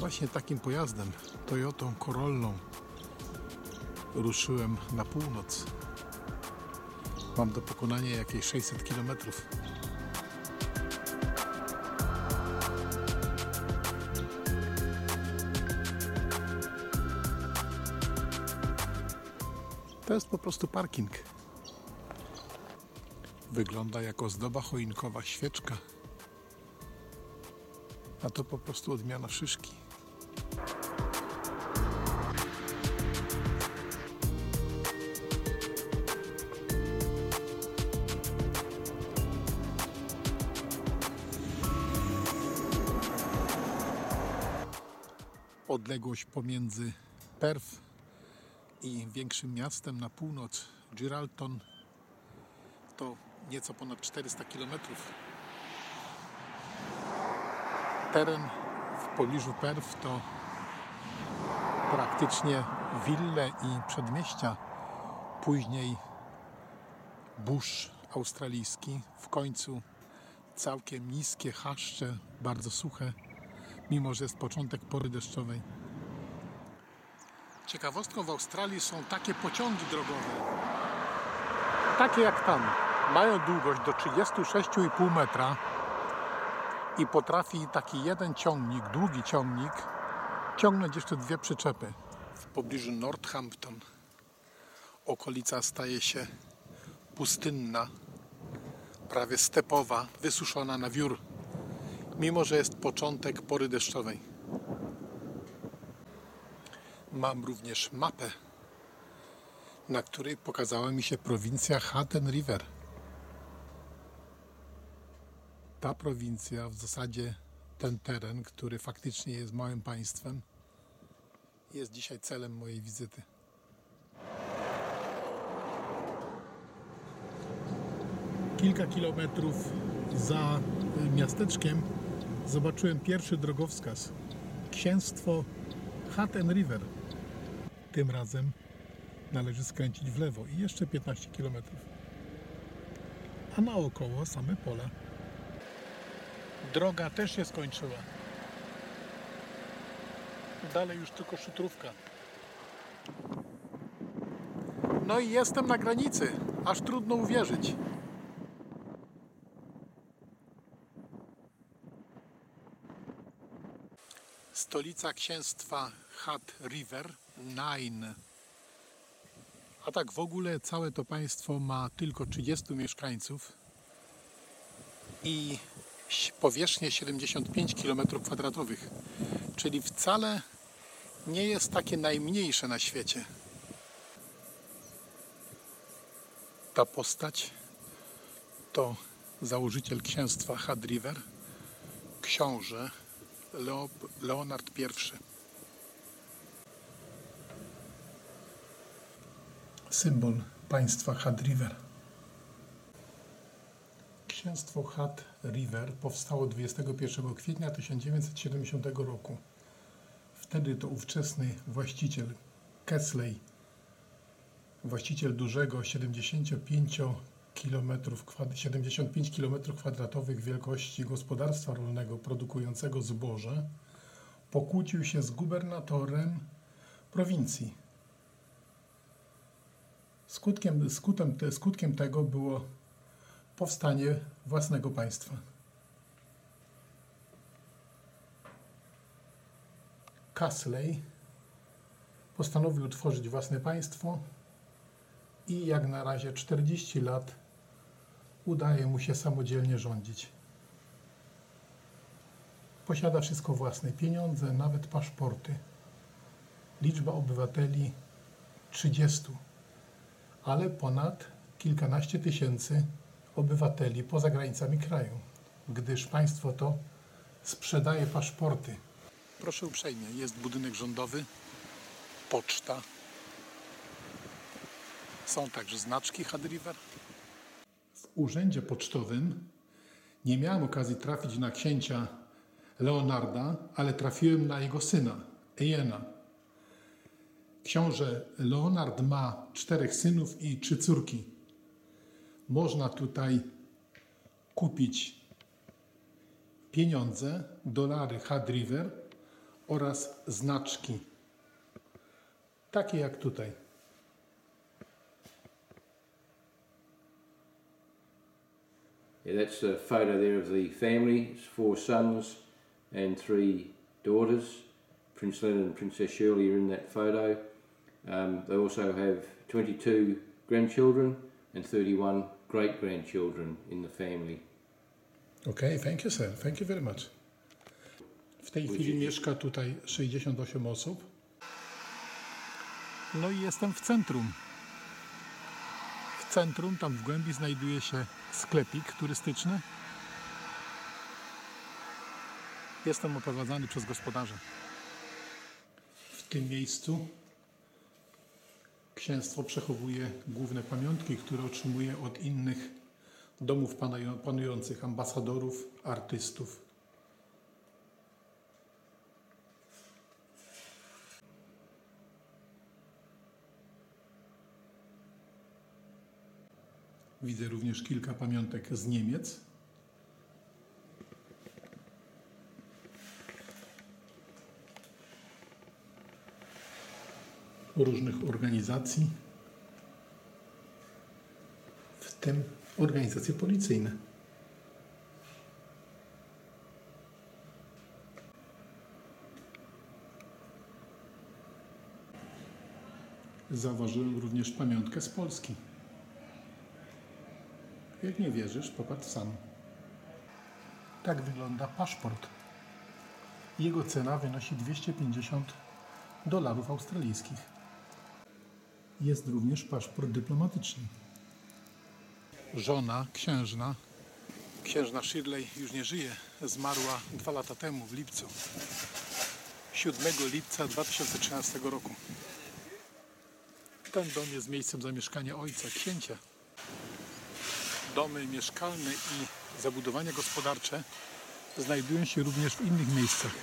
Właśnie takim pojazdem, Toyotą Corollą, ruszyłem na północ. Mam do pokonania jakieś 600 km. To jest po prostu parking. Wygląda jako ozdoba choinkowa świeczka. A to po prostu odmiana szyszki. Odległość pomiędzy Perth i większym miastem na północ, Giralton, to nieco ponad 400 km. Teren pobliżu Perth to praktycznie wille i przedmieścia, później busz australijski, w końcu całkiem niskie chaszcze, bardzo suche, mimo że jest początek pory deszczowej. Ciekawostką w Australii są takie pociągi drogowe. Takie jak tam. Mają długość do 36,5 metra i potrafi taki jeden ciągnik, długi ciągnik, ciągnąć jeszcze dwie przyczepy. W pobliżu Northampton okolica staje się pustynna, prawie stepowa, wysuszona na wiór, mimo że jest początek pory deszczowej. Mam również mapę, na której pokazała mi się prowincja Hatton River. Ta prowincja, w zasadzie ten teren, który faktycznie jest małym państwem, jest dzisiaj celem mojej wizyty. Kilka kilometrów za miasteczkiem zobaczyłem pierwszy drogowskaz. Księstwo Hatton River. Tym razem należy skręcić w lewo i jeszcze 15 km. A naokoło same pola. Droga też się skończyła. Dalej już tylko szutrówka. No i jestem na granicy. Aż trudno uwierzyć. Stolica księstwa Hat River, Nine. A tak w ogóle całe to państwo ma tylko 30 mieszkańców i powierzchnię 75 km2, czyli wcale nie jest takie najmniejsze na świecie. Ta postać to założyciel księstwa Had River, książę Leonard I. Symbol państwa Had River. Księstwo Hat River powstało 21 kwietnia 1970 roku. Wtedy to ówczesny właściciel Kesley, właściciel dużego 75 km, 75 km kwadratowych wielkości gospodarstwa rolnego produkującego zboże, pokłócił się z gubernatorem prowincji. Skutkiem, skutkiem, skutkiem tego było powstanie własnego państwa. Casley postanowił utworzyć własne państwo i jak na razie 40 lat udaje mu się samodzielnie rządzić. Posiada wszystko własne pieniądze, nawet paszporty. Liczba obywateli 30, ale ponad kilkanaście tysięcy obywateli poza granicami kraju, gdyż państwo to sprzedaje paszporty. Proszę uprzejmie, jest budynek rządowy, poczta. Są także znaczki Had River. W urzędzie pocztowym nie miałem okazji trafić na księcia Leonarda, ale trafiłem na jego syna, Ejena. Książę Leonard ma czterech synów i trzy córki można tutaj kupić pieniądze, dolary Had River oraz znaczki. Takie jak tutaj. Yeah, that's a photo there of the family. It's four sons and three daughters. Prince Leonard and Princess Shirley are in that photo. Um, they also have 22 grandchildren and 31 great grandchildren in the family. Ok, thank you sir, thank you very much. W tej chwili mieszka tutaj 68 osób. No i jestem w centrum. W centrum, tam w głębi znajduje się sklepik turystyczny. Jestem oprowadzany przez gospodarza. W tym miejscu księstwo przechowuje główne pamiątki, które otrzymuje od innych domów panują- panujących, ambasadorów, artystów. Widzę również kilka pamiątek z Niemiec. Różnych organizacji, w tym organizacje policyjne. Zauważyłem również pamiątkę z Polski. Jak nie wierzysz, popatrz sam. Tak wygląda paszport. Jego cena wynosi 250 dolarów australijskich. Jest również paszport dyplomatyczny. Żona księżna, księżna Shirley już nie żyje, zmarła dwa lata temu w lipcu. 7 lipca 2013 roku. Ten dom jest miejscem zamieszkania ojca, księcia domy mieszkalne i zabudowania gospodarcze znajdują się również w innych miejscach.